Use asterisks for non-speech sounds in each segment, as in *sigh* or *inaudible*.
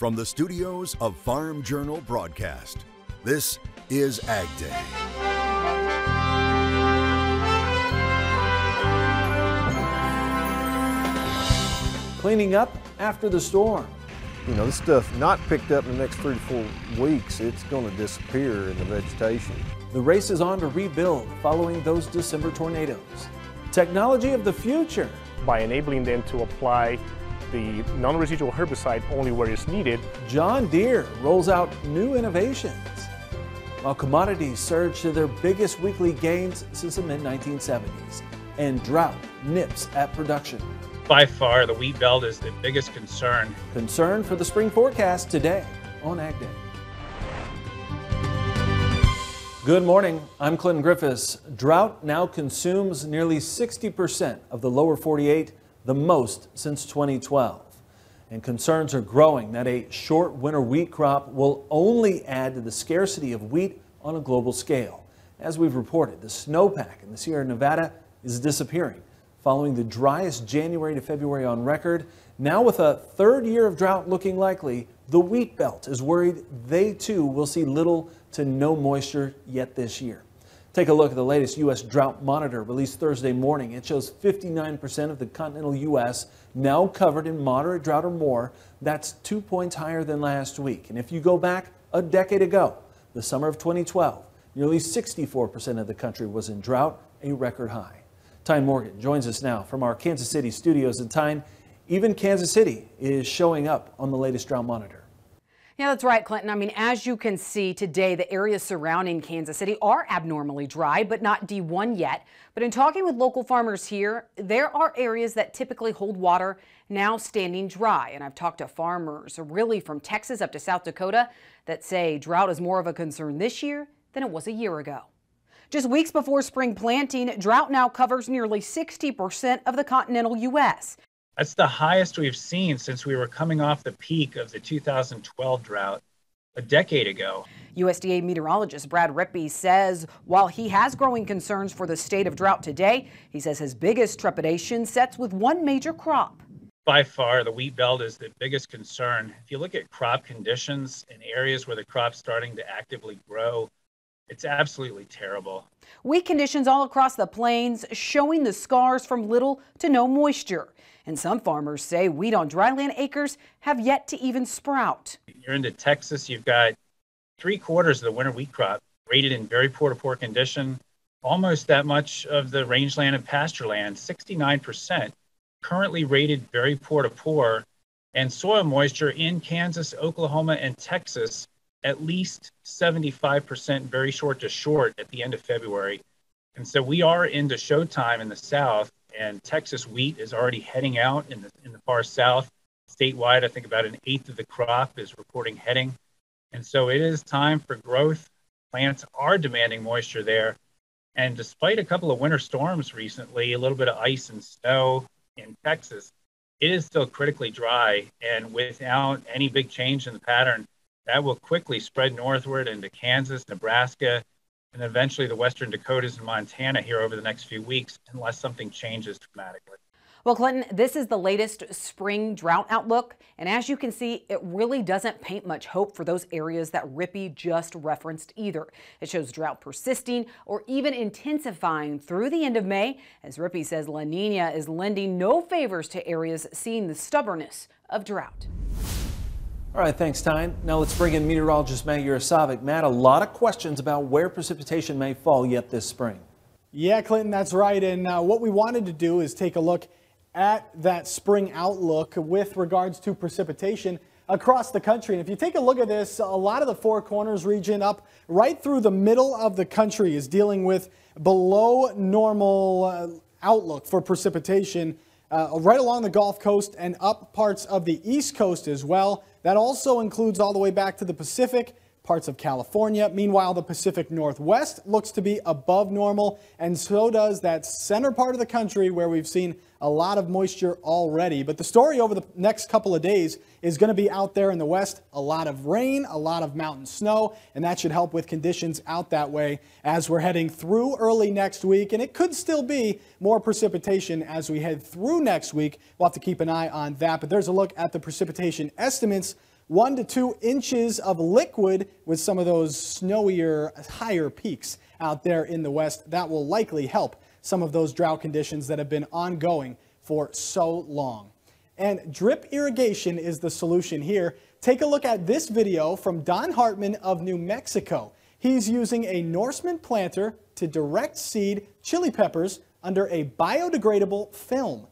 From the studios of Farm Journal Broadcast, this is Ag Day. Cleaning up after the storm. You know, this stuff not picked up in the next three to four weeks, it's going to disappear in the vegetation. The race is on to rebuild following those December tornadoes. Technology of the future. By enabling them to apply the non-residual herbicide only where it's needed. John Deere rolls out new innovations. While commodities surge to their biggest weekly gains since the mid-1970s, and drought nips at production. By far, the wheat belt is the biggest concern. Concern for the spring forecast today on Ag Day. Good morning. I'm Clinton Griffiths. Drought now consumes nearly 60% of the lower 48, the most since 2012. And concerns are growing that a short winter wheat crop will only add to the scarcity of wheat on a global scale. As we've reported, the snowpack in the Sierra Nevada is disappearing following the driest January to February on record. Now, with a third year of drought looking likely, the wheat belt is worried they too will see little to no moisture yet this year. Take a look at the latest U.S. drought monitor released Thursday morning. It shows 59% of the continental U.S. now covered in moderate drought or more. That's two points higher than last week. And if you go back a decade ago, the summer of 2012, nearly 64% of the country was in drought, a record high. Tyne Morgan joins us now from our Kansas City studios. And Tyne, even Kansas City is showing up on the latest drought monitor. Yeah, that's right, Clinton. I mean, as you can see today, the areas surrounding Kansas City are abnormally dry, but not D1 yet. But in talking with local farmers here, there are areas that typically hold water now standing dry. And I've talked to farmers really from Texas up to South Dakota that say drought is more of a concern this year than it was a year ago. Just weeks before spring planting, drought now covers nearly 60% of the continental U.S. That's the highest we've seen since we were coming off the peak of the 2012 drought a decade ago. USDA meteorologist Brad Rippey says while he has growing concerns for the state of drought today, he says his biggest trepidation sets with one major crop. By far, the wheat belt is the biggest concern. If you look at crop conditions in areas where the crop's starting to actively grow, it's absolutely terrible. Wheat conditions all across the plains showing the scars from little to no moisture. And some farmers say wheat on dryland acres have yet to even sprout. You're into Texas, you've got three quarters of the winter wheat crop rated in very poor to poor condition. Almost that much of the rangeland and pasture land, 69%, currently rated very poor to poor. And soil moisture in Kansas, Oklahoma, and Texas at least 75% very short to short at the end of February. And so we are into showtime in the South, and Texas wheat is already heading out in the, in the far South. Statewide, I think about an eighth of the crop is reporting heading. And so it is time for growth. Plants are demanding moisture there. And despite a couple of winter storms recently, a little bit of ice and snow in Texas, it is still critically dry. And without any big change in the pattern, that will quickly spread northward into Kansas, Nebraska, and eventually the western Dakotas and Montana here over the next few weeks, unless something changes dramatically. Well, Clinton, this is the latest spring drought outlook. And as you can see, it really doesn't paint much hope for those areas that Rippey just referenced either. It shows drought persisting or even intensifying through the end of May. As Rippey says, La Nina is lending no favors to areas seeing the stubbornness of drought. All right, thanks, Tyne. Now let's bring in meteorologist Matt Yurosavik. Matt, a lot of questions about where precipitation may fall yet this spring. Yeah, Clinton, that's right. And uh, what we wanted to do is take a look at that spring outlook with regards to precipitation across the country. And if you take a look at this, a lot of the Four Corners region up right through the middle of the country is dealing with below normal uh, outlook for precipitation uh, right along the Gulf Coast and up parts of the East Coast as well. That also includes all the way back to the Pacific, parts of California. Meanwhile, the Pacific Northwest looks to be above normal, and so does that center part of the country where we've seen a lot of moisture already. But the story over the next couple of days is going to be out there in the west. A lot of rain, a lot of mountain snow, and that should help with conditions out that way as we're heading through early next week. And it could still be more precipitation as we head through next week. We'll have to keep an eye on that. But there's a look at the precipitation estimates one to two inches of liquid with some of those snowier, higher peaks out there in the west. That will likely help some of those drought conditions that have been ongoing for so long. And drip irrigation is the solution here. Take a look at this video from Don Hartman of New Mexico. He's using a Norseman planter to direct seed chili peppers under a biodegradable film.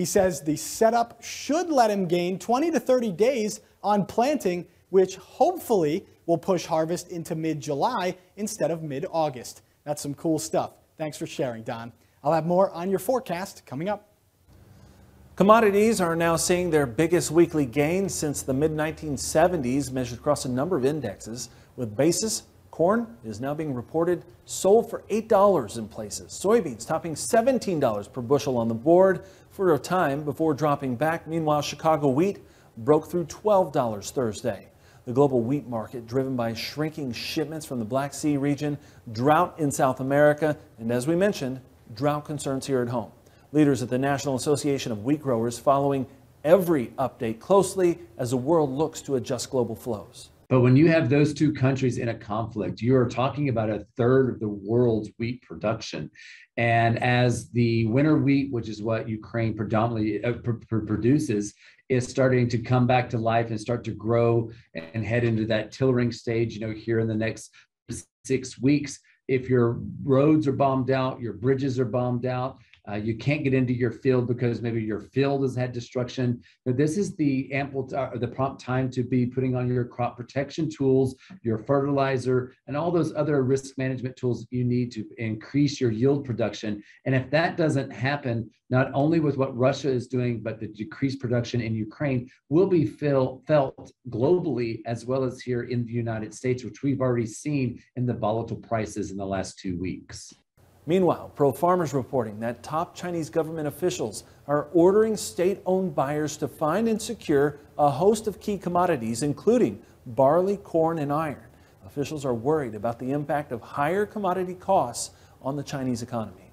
He says the setup should let him gain 20 to 30 days on planting, which hopefully will push harvest into mid-July instead of mid-August. That's some cool stuff. Thanks for sharing, Don. I'll have more on your forecast coming up. Commodities are now seeing their biggest weekly gains since the mid 1970s, measured across a number of indexes. With basis, corn is now being reported sold for $8 in places. Soybeans topping $17 per bushel on the board for a time before dropping back. Meanwhile, Chicago wheat broke through $12 Thursday. The global wheat market driven by shrinking shipments from the Black Sea region, drought in South America, and as we mentioned, drought concerns here at home. Leaders at the National Association of Wheat Growers following every update closely as the world looks to adjust global flows. But when you have those two countries in a conflict, you are talking about a third of the world's wheat production. And as the winter wheat, which is what Ukraine predominantly uh, pr- pr- produces, is starting to come back to life and start to grow and head into that tillering stage, you know, here in the next six weeks, if your roads are bombed out, your bridges are bombed out, uh, you can't get into your field because maybe your field has had destruction. But this is the ample, t- the prompt time to be putting on your crop protection tools, your fertilizer, and all those other risk management tools you need to increase your yield production. And if that doesn't happen, not only with what Russia is doing, but the decreased production in Ukraine will be feel, felt globally as well as here in the United States, which we've already seen in the volatile prices in the last two weeks. Meanwhile, Pro Farmers reporting that top Chinese government officials are ordering state owned buyers to find and secure a host of key commodities, including barley, corn, and iron. Officials are worried about the impact of higher commodity costs on the Chinese economy.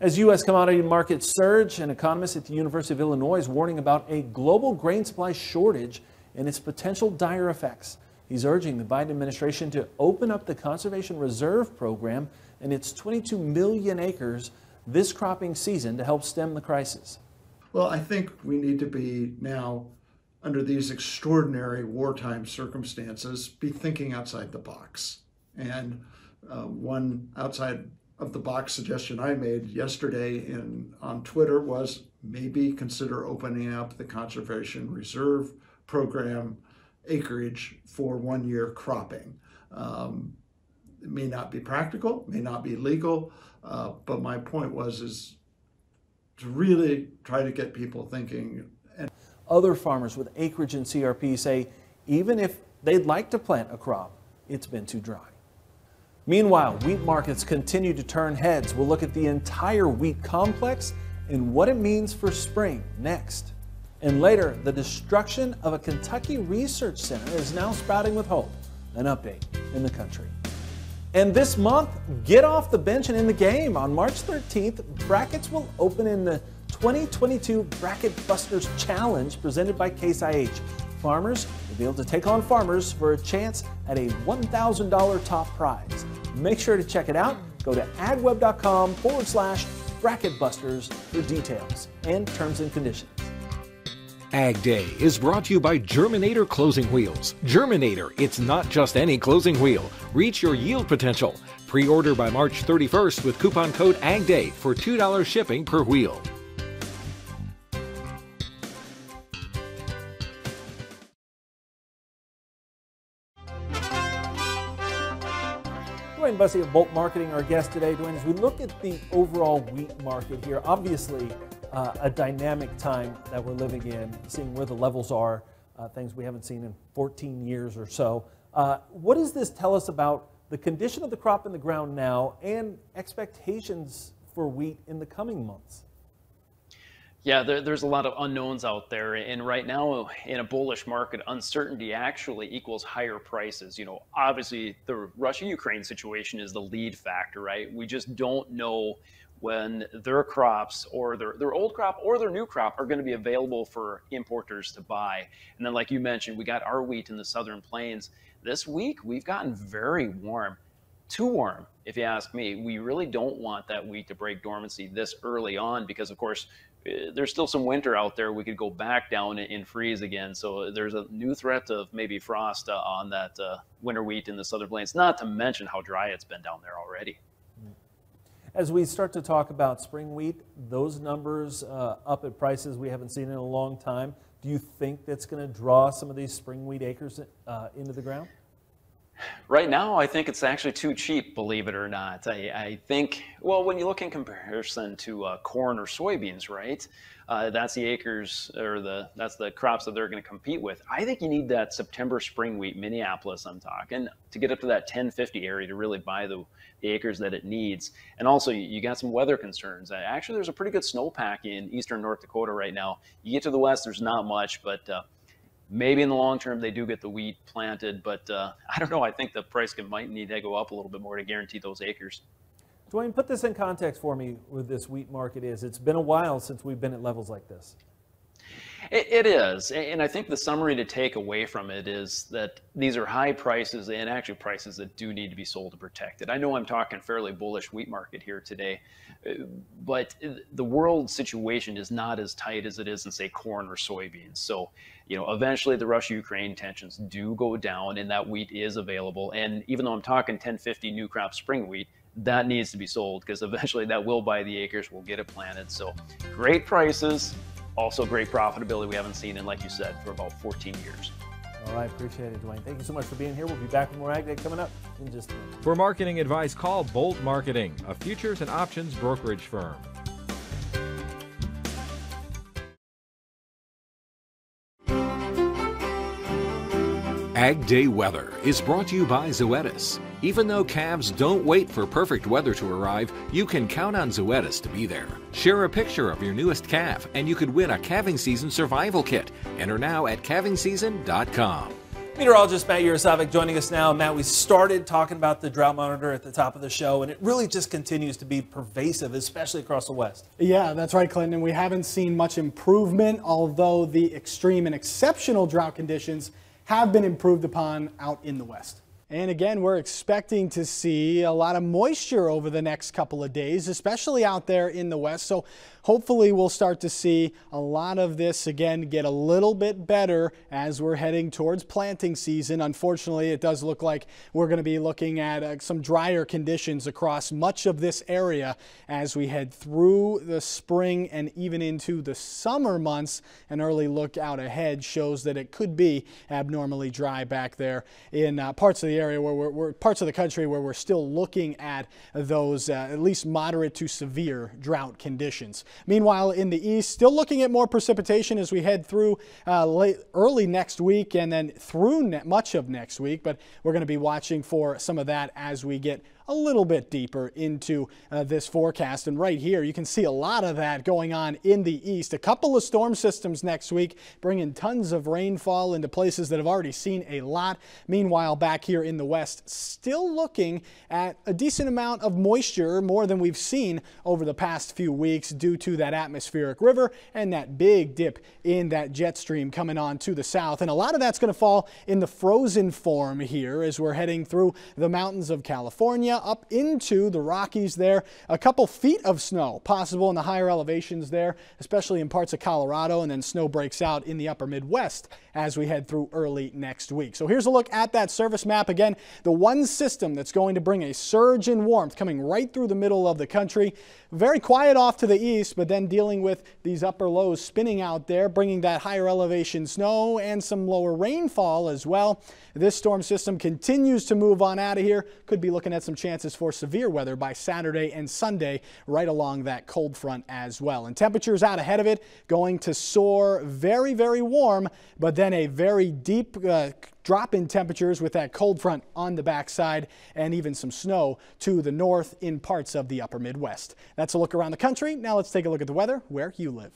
As U.S. commodity markets surge, an economist at the University of Illinois is warning about a global grain supply shortage and its potential dire effects. He's urging the Biden administration to open up the Conservation Reserve Program and its 22 million acres this cropping season to help stem the crisis. Well, I think we need to be now, under these extraordinary wartime circumstances, be thinking outside the box. And uh, one outside of the box suggestion I made yesterday in on Twitter was maybe consider opening up the Conservation Reserve Program acreage for one year cropping. Um, it may not be practical, may not be legal, uh, but my point was is to really try to get people thinking. And Other farmers with acreage in CRP say even if they'd like to plant a crop, it's been too dry. Meanwhile, wheat markets continue to turn heads. We'll look at the entire wheat complex and what it means for spring next. And later, the destruction of a Kentucky research center is now sprouting with hope. An update in the country. And this month, get off the bench and in the game. On March 13th, brackets will open in the 2022 Bracket Busters Challenge presented by Case IH. Farmers will be able to take on farmers for a chance at a $1,000 top prize. Make sure to check it out. Go to agweb.com forward slash bracket busters for details and terms and conditions. Ag Day is brought to you by Germinator Closing Wheels. Germinator, it's not just any closing wheel. Reach your yield potential. Pre order by March 31st with coupon code AGDAY for $2 shipping per wheel. Dwayne Bussey of Bolt Marketing, our guest today. Dwayne, as we look at the overall wheat market here, obviously uh, a dynamic time that we're living in, seeing where the levels are, uh, things we haven't seen in 14 years or so. Uh, what does this tell us about the condition of the crop in the ground now and expectations for wheat in the coming months? Yeah, there, there's a lot of unknowns out there. And right now, in a bullish market, uncertainty actually equals higher prices. You know, obviously, the Russia Ukraine situation is the lead factor, right? We just don't know when their crops or their, their old crop or their new crop are going to be available for importers to buy. And then, like you mentioned, we got our wheat in the southern plains. This week, we've gotten very warm, too warm, if you ask me. We really don't want that wheat to break dormancy this early on because, of course, eh, there's still some winter out there. We could go back down and freeze again. So there's a new threat of maybe frost uh, on that uh, winter wheat in the southern plains, not to mention how dry it's been down there already. As we start to talk about spring wheat, those numbers uh, up at prices we haven't seen in a long time. Do you think that's going to draw some of these spring wheat acres uh, into the ground? Right now, I think it's actually too cheap, believe it or not. I, I think, well, when you look in comparison to uh, corn or soybeans, right? Uh, that's the acres or the that's the crops that they're going to compete with. I think you need that September spring wheat, Minneapolis. I'm talking to get up to that 1050 area to really buy the, the acres that it needs. And also, you got some weather concerns. Uh, actually, there's a pretty good snowpack in eastern North Dakota right now. You get to the west, there's not much, but uh, maybe in the long term they do get the wheat planted. But uh, *laughs* I don't know. I think the price can, might need to go up a little bit more to guarantee those acres. Dwayne, put this in context for me with this wheat market is. It's been a while since we've been at levels like this. It, it is. And I think the summary to take away from it is that these are high prices and actually prices that do need to be sold and protected. I know I'm talking fairly bullish wheat market here today, uh, but the world situation is not as tight as it is in, say, corn or soybeans. So, you know, eventually the Russia Ukraine tensions do go down and that wheat is available. And even though I'm talking 1050 new crop spring wheat, that needs to be sold because eventually that will buy the acres, we'll get it planted. So great prices, also great profitability we haven't seen in, like you said, for about 14 years. All right, appreciate it, Dwayne. Thank you so much for being here. We'll be back with more Ag Day coming up in just a minute. For marketing advice, call Bolt Marketing, a futures and options brokerage firm. Ag Day weather is brought to you by Zoetis. Even though calves don't wait for perfect weather to arrive, you can count on Zoetis to be there. Share a picture of your newest calf, and you could win a calving season survival kit. Enter now at calvingseason.com. Meteorologist Matt Yurosavik joining us now. Matt, we started talking about the drought monitor at the top of the show, and it really just continues to be pervasive, especially across the West. Yeah, that's right, Clinton. We haven't seen much improvement, although the extreme and exceptional drought conditions have been improved upon out in the West. And again, we're expecting to see a lot of moisture over the next couple of days, especially out there in the west. So hopefully we'll start to see a lot of this again get a little bit better as we're heading towards planting season. Unfortunately, it does look like we're going to be looking at uh, some drier conditions across much of this area as we head through the spring and even into the summer months. An early look out ahead shows that it could be abnormally dry back there in uh, parts of the area where we're, we're, parts of the country where we're still looking at those uh, at least moderate to severe drought conditions. Meanwhile, in the east, still looking at more precipitation as we head through uh, late, early next week and then through much of next week. But we're going to be watching for some of that as we get a little bit deeper into uh, this forecast. And right here, you can see a lot of that going on in the east. A couple of storm systems next week, bringing tons of rainfall into places that have already seen a lot. Meanwhile, back here in the west, still looking at a decent amount of moisture, more than we've seen over the past few weeks due to that atmospheric river and that big dip in that jet stream coming on to the south. And a lot of that's going to fall in the frozen form here as we're heading through the mountains of California up into the Rockies there. A couple feet of snow possible in the higher elevations there, especially in parts of Colorado, and then snow breaks out in the upper Midwest as we head through early next week. So here's a look at that surface map. Again, the one system that's going to bring a surge in warmth coming right through the middle of the country. Very quiet off to the east, but then dealing with these upper lows spinning out there, bringing that higher elevation snow and some lower rainfall as well. This storm system continues to move on out of here. Could be looking at some chances for severe weather by Saturday and Sunday right along that cold front as well. And temperatures out ahead of it going to soar very, very warm, but then a very deep uh, drop in temperatures with that cold front on the backside and even some snow to the north in parts of the upper Midwest. That's a look around the country. Now let's take a look at the weather where you live.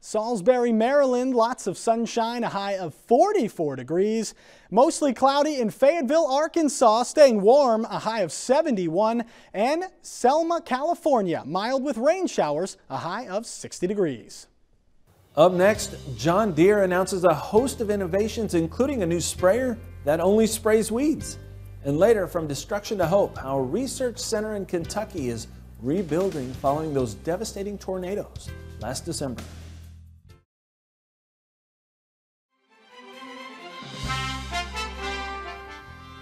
Salisbury, Maryland, lots of sunshine, a high of 44 degrees. Mostly cloudy in Fayetteville, Arkansas, staying warm, a high of 71. And Selma, California, mild with rain showers, a high of 60 degrees. Up next, John Deere announces a host of innovations, including a new sprayer that only sprays weeds. And later, from destruction to hope, our research center in Kentucky is rebuilding following those devastating tornadoes last December.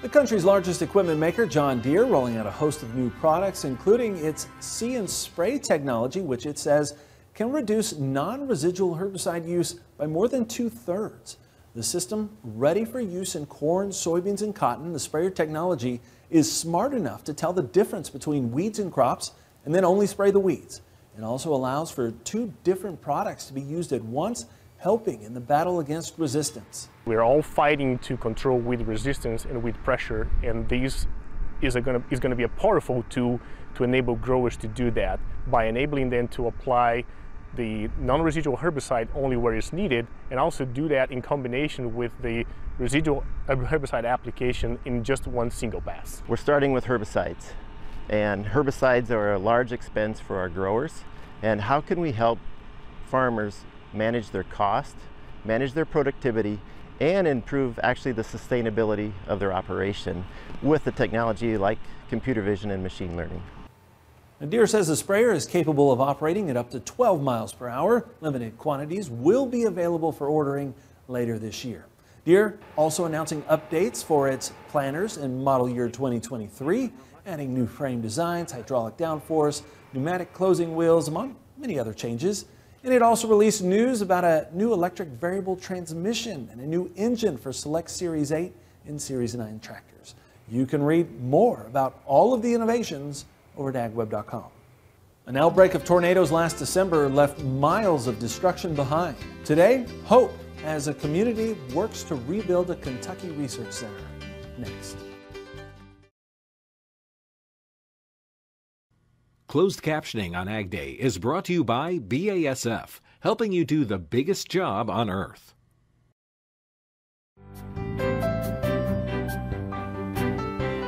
The country's largest equipment maker, John Deere, rolling out a host of new products, including its See and Spray technology, which it says can reduce non-residual herbicide use by more than two-thirds. The system, ready for use in corn, soybeans, and cotton, the sprayer technology is smart enough to tell the difference between weeds and crops and then only spray the weeds. It also allows for two different products to be used at once helping in the battle against resistance. We're all fighting to control with resistance and with pressure, and this is going to is going to be a powerful tool to enable growers to do that by enabling them to apply the non-residual herbicide only where it's needed, and also do that in combination with the residual herbicide application in just one single pass. We're starting with herbicides, and herbicides are a large expense for our growers. And how can we help farmers manage their cost, manage their productivity, and improve actually the sustainability of their operation with the technology like computer vision and machine learning. Deere says the sprayer is capable of operating at up to 12 miles per hour. Limited quantities will be available for ordering later this year. Deere also announcing updates for its planters in model year 2023, adding new frame designs, hydraulic downforce, pneumatic closing wheels, among many other changes. And it also released news about a new electric variable transmission and a new engine for select Series 8 and Series 9 tractors. You can read more about all of the innovations over at agweb.com. An outbreak of tornadoes last December left miles of destruction behind. Today, hope as a community works to rebuild a Kentucky Research Center. Next. Closed captioning on Ag Day is brought to you by BASF, helping you do the biggest job on Earth.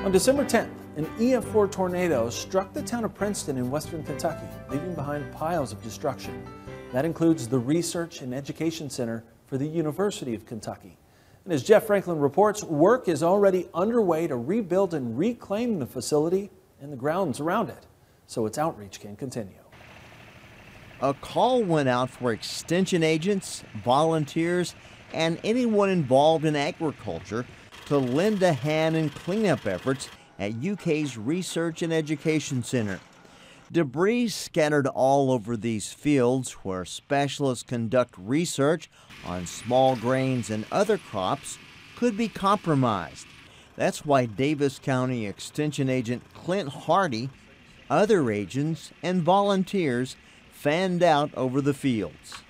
On December 10th, an EF4 tornado struck the town of Princeton in western Kentucky, leaving behind piles of destruction. That includes the Research and Education Center for the University of Kentucky. And as Jeff Franklin reports, work is already underway to rebuild and reclaim the facility and the grounds around it so its outreach can continue. A call went out for extension agents, volunteers, and anyone involved in agriculture to lend a hand in cleanup efforts at UK's Research and Education Center. Debris scattered all over these fields where specialists conduct research on small grains and other crops could be compromised. That's why Daviess County Extension Agent Clint Hardy other agents and volunteers fanned out over the fields.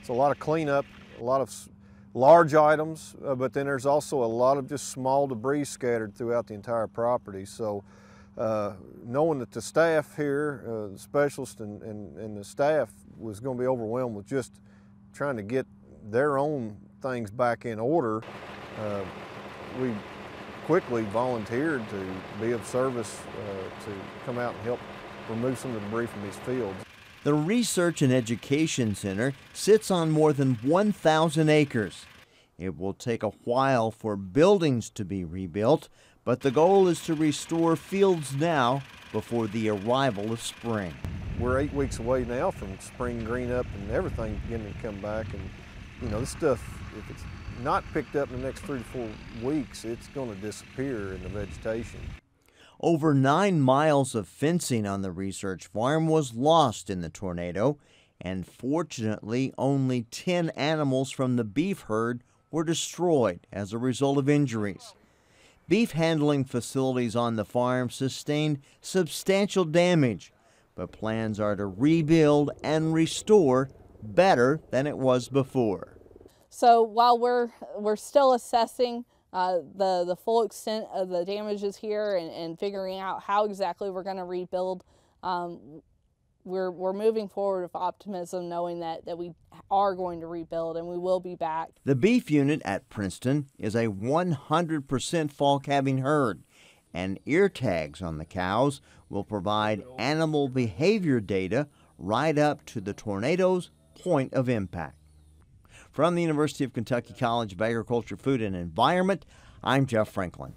It's a lot of cleanup, a lot of large items, uh, but then there's also a lot of just small debris scattered throughout the entire property. So uh, knowing that the staff here, uh, the specialists and, and, and the staff was going to be overwhelmed with just trying to get their own things back in order, uh, we quickly volunteered to be of service uh, to come out and help remove some of the debris from these fields. The Research and Education Center sits on more than 1,000 acres. It will take a while for buildings to be rebuilt, but the goal is to restore fields now before the arrival of spring. We're eight weeks away now from spring green up and everything beginning to come back. And, you know, this stuff, if it's not picked up in the next three to four weeks, it's going to disappear in the vegetation. Over nine miles of fencing on the research farm was lost in the tornado, and fortunately, only 10 animals from the beef herd were destroyed as a result of injuries. Beef handling facilities on the farm sustained substantial damage, but plans are to rebuild and restore better than it was before. So while we're we're still assessing uh, the the full extent of the damages here and, and figuring out how exactly we're going to rebuild, um, we're, we're moving forward with optimism, knowing that, that we are going to rebuild and we will be back. The beef unit at Princeton is a 100% fall calving herd, and ear tags on the cows will provide animal behavior data right up to the tornado's point of impact. From the University of Kentucky College of Agriculture, Food and Environment, I'm Jeff Franklin.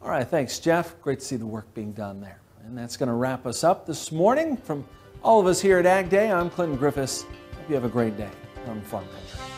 All right, thanks, Jeff. Great to see the work being done there. And that's going to wrap us up this morning. From all of us here at Ag Day, I'm Clinton Griffiths. Hope you have a great day on Farm Country.